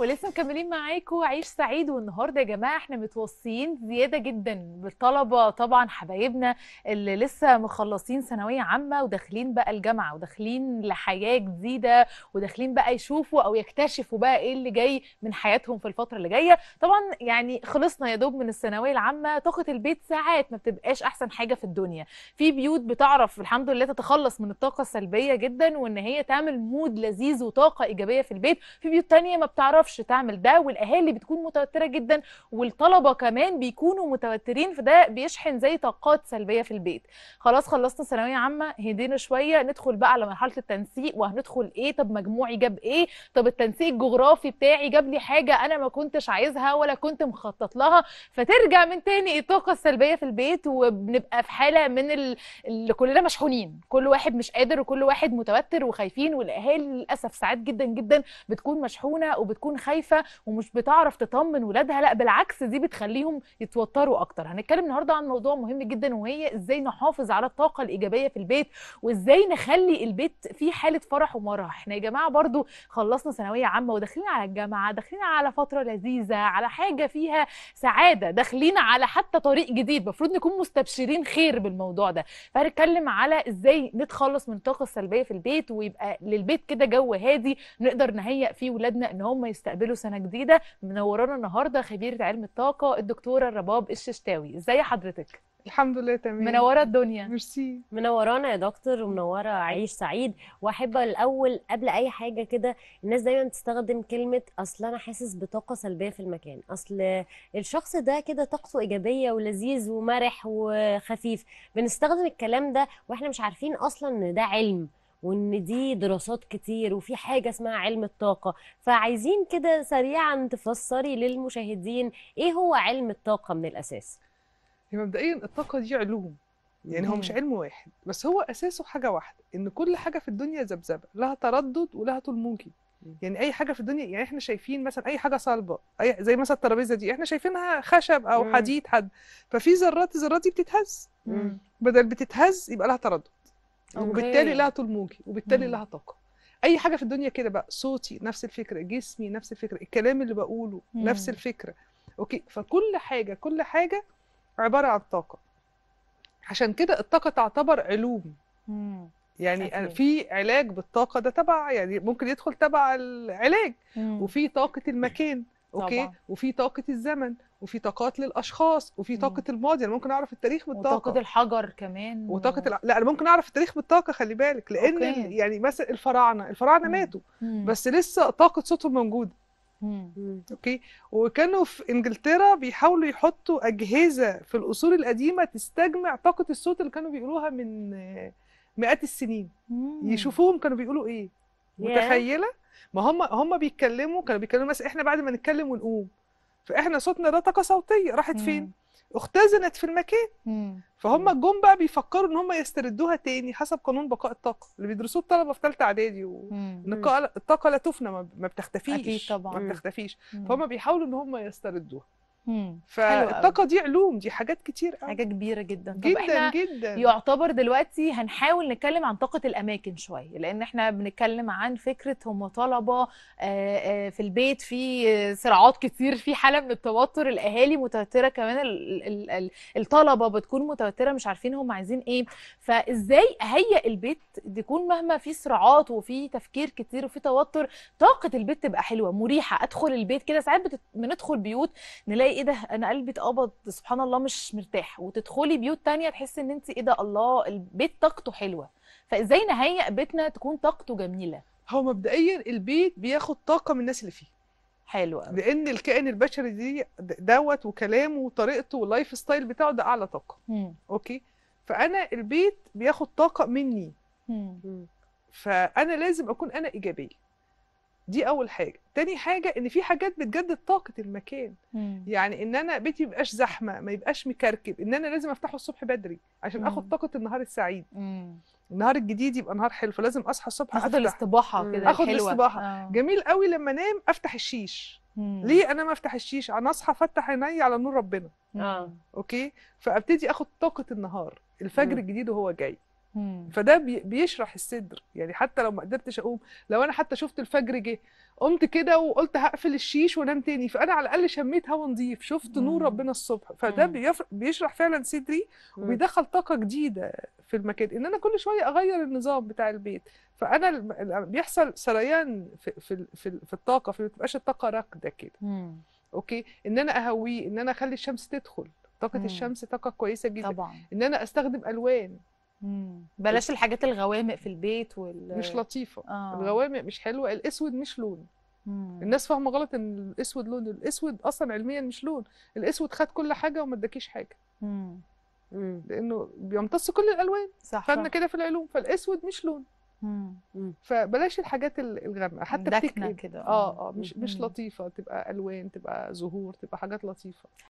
ولسه مكملين معاكم. عيش سعيد والنهارده يا جماعة إحنا متوصيين زيادة جدا بالطلبة طبعا حبايبنا اللي لسه مخلصين ثانوية عامة وداخلين بقى الجامعة وداخلين لحياة جديدة وداخلين بقى يشوفوا أو يكتشفوا بقى إيه اللي جاي من حياتهم في الفترة اللي جاية. طبعا يعني خلصنا يا دوب من الثانوية العامة. طاقة البيت ساعات ما بتبقاش أحسن حاجة في الدنيا. في بيوت بتعرف الحمد لله تتخلص من الطاقة السلبية جدا وإن هي تعمل مود لذيذ وطاقة إيجابية في البيت. في بيوت تانية ما بتعرفش تعمل ده والأهالي بتكون متوترة جدا والطلبة كمان بيكونوا متوترين فده بيشحن زي طاقات سلبية في البيت. خلاص خلصنا ثانوية عامة هدينا شوية ندخل بقى على مرحلة التنسيق وهندخل إيه؟ طب مجموعي جاب إيه؟ طب التنسيق الجغرافي بتاعي جاب لي حاجة أنا ما كنتش عايزها ولا كنت مخطط لها. فترجع من تاني الطاقة السلبية في البيت وبنبقى في حالة من ال- اللي كلنا مشحونين. كل واحد مش قادر وكل واحد متوتر وخايفين والأهالي للأسف ساعات جدا جدا بتكون مشحونة وبتكون خايفة ومش بتعرف تطمن ولادها لا بالعكس دي بتخليهم يتوتروا أكتر. هنتكلم النهارده عن موضوع مهم جدا وهي إزاي نحافظ على الطاقة الإيجابية في البيت وإزاي نخلي البيت فيه حالة فرح ومرح. إحنا يا جماعة برضو خلصنا ثانوية عامة وداخلين على الجامعة داخلين على فترة لذيذة على حاجة فيها سعادة داخلين على حتى طريق جديد. المفروض نكون مستبشرين خير بالموضوع ده. فهنتكلم على إزاي نتخلص من الطاقة السلبية في البيت ويبقى للبيت كده جو هادي نقدر نهيئ فيه ولادنا إن هم يستقبلوا سنة جديدة. منورانا النهارده خبيره علم الطاقة الدكتورة رباب الششتاوي. إزاي حضرتك؟ الحمد لله تمام. منورة الدنيا. ميرسي. منورانا يا دكتور ومنورة عيش سعيد. واحب الأول قبل أي حاجة كده الناس دايما تستخدم كلمة أصل أنا حاسس بطاقة سلبية في المكان. أصل الشخص ده كده طاقته إيجابية ولذيذ ومرح وخفيف. بنستخدم الكلام ده وإحنا مش عارفين أصلا إن ده علم. وإن دي دراسات كتير وفي حاجة اسمها علم الطاقة فعايزين كده سريعا تفسري للمشاهدين إيه هو علم الطاقة من الأساس هي مبدئيا الطاقة دي علوم يعني هو مش. علم واحد بس هو أساسه حاجة واحدة إن كل حاجة في الدنيا ذبذبة لها تردد ولها طول موجي. يعني أي حاجة في الدنيا يعني إحنا شايفين مثلا أي حاجة صلبة أي زي مثلا الترابيزة دي إحنا شايفينها خشب أو. حديد حد ففي ذرات الذرات دي بتتهز. بدل بتتهز يبقى لها تردد. وبالتالي لها طول موجي وبالتالي. لها طاقة أي حاجة في الدنيا كده بقى صوتي نفس الفكرة جسمي نفس الفكرة الكلام اللي بقوله مم. نفس الفكرة okay فكل حاجة كل حاجة عبارة عن طاقة عشان كده الطاقة تعتبر علوم مم. يعني أكيد. في علاج بالطاقة ده تبع يعني ممكن يدخل تبع العلاج مم. وفي طاقة المكان okay طبعا. وفي طاقة الزمن وفي طاقات للأشخاص وفي. طاقة الماضي أنا ممكن أعرف التاريخ بالطاقة وطاقة الحجر كمان وطاقة الع... لا أنا ممكن أعرف التاريخ بالطاقة خلي بالك لأن okay. يعني مثلا الفراعنة الفراعنة مم. ماتوا مم. بس لسه طاقة صوتهم موجودة مم. أوكي وكانوا في إنجلترا بيحاولوا يحطوا أجهزة في القصور القديمة تستجمع طاقة الصوت اللي كانوا بيقولوها من مئات السنين مم. يشوفوهم كانوا بيقولوا إيه. متخيلة ما هم هم بيتكلموا كانوا بيتكلموا مثلا إحنا بعد ما نتكلم ونقوم فإحنا صوتنا ده طاقة صوتية راحت فين. اختزنت في المكان. فهم جم بقى بيفكروا إن هم يستردوها تاني حسب قانون بقاء الطاقة اللي بيدرسوه الطلبه في ثالثه إعدادي و... مم. إن القا- الطاقة لا تفنى ما بتختفيش أكيد طبعاً. ما بتختفيش. فهم بيحاولوا إن هم يستردوها. فالطاقه دي علوم دي حاجات كتير قوي. حاجة كبيرة جدا. طب جدا إحنا جدا. يعتبر دلوقتي هنحاول نتكلم عن طاقة الأماكن شوية لأن إحنا بنتكلم عن فكرة هم طلبة آه، آه، في البيت في صراعات كتير في حالة من التوتر الأهالي متوترة كمان ال- ال- ال- الطلبة بتكون متوترة مش عارفين هم عايزين إيه. فإزاي أهيئ البيت يكون مهما في صراعات وفي تفكير كتير وفي توتر طاقة البيت تبقى حلوة مريحة. أدخل البيت كده ساعات بندخل بيوت نلاقي إيه ده أنا قلبي اتقبض سبحان الله مش مرتاح وتدخلي بيوت تانية تحسي ان انت إيه ده الله البيت طاقته حلوة فازاي نهيئ بيتنا تكون طاقته جميلة هو مبدئيا البيت بياخد طاقة من الناس اللي فيه حلوة أوي. لأن الكائن البشري دي دوت وكلامه وطريقته وال lifestyle بتاعه ده أعلى طاقة مم. okay فأنا البيت بياخد طاقة مني. مم. فأنا لازم أكون أنا إيجابية دي أول حاجة تاني حاجة إن في حاجات بتجدد طاقة المكان مم. يعني إن أنا بيتي ميبقاش زحمة ما يبقاش مكركب إن أنا لازم أفتحه الصبح بدري عشان مم. اخد طاقة النهار السعيد مم. النهار الجديد يبقى نهار حلو فلازم أصحى الصبح أخد مم. كده آخد الحلوة. الاستباحة. آه. جميل قوي لما أنام أفتح الشيش مم. ليه أنا ما أفتح الشيش أنا أصحى أفتح عيني على نور ربنا آه okay فأبتدي أخد طاقة النهار الفجر مم. الجديد وهو جاي مم. فده بي- بيشرح الصدر. يعني حتى لو ما قدرتش أقوم لو أنا حتى شفت الفجر جه قمت كده وقلت هقفل الشيش وأنام تاني. فأنا على الأقل شميت هوا نظيف شفت نور. ربنا الصبح. فده بيشرح فعلا صدري. وبيدخل طاقة جديدة في المكان. إن أنا كل شوية أغير النظام بتاع البيت. فأنا بيحصل سريان في في في, في الطاقة فما تبقاش الطاقة راكدة كده. أوكي؟ إن أنا أهويه إن أنا أخلي الشمس تدخل. طاقة مم. الشمس طاقة كويسة جدا. طبعا. إن أنا أستخدم ألوان. مم. بلاش الحاجات الغوامق في البيت وال مش لطيفة آه. الغوامق مش حلوة الأسود مش لون مم. الناس فاهمة غلط إن الأسود لون الأسود أصلا علميا مش لون الأسود خد كل حاجة وما اداكيش حاجة مم. مم. لأنه بيمتص كل الألوان صح خدنا. كده في العلوم فالأسود مش لون مم. فبلاش الحاجات ال- الغامقة حتى بتكئب كده آه آه مش مش مم. لطيفة تبقى ألوان تبقى زهور تبقى حاجات لطيفة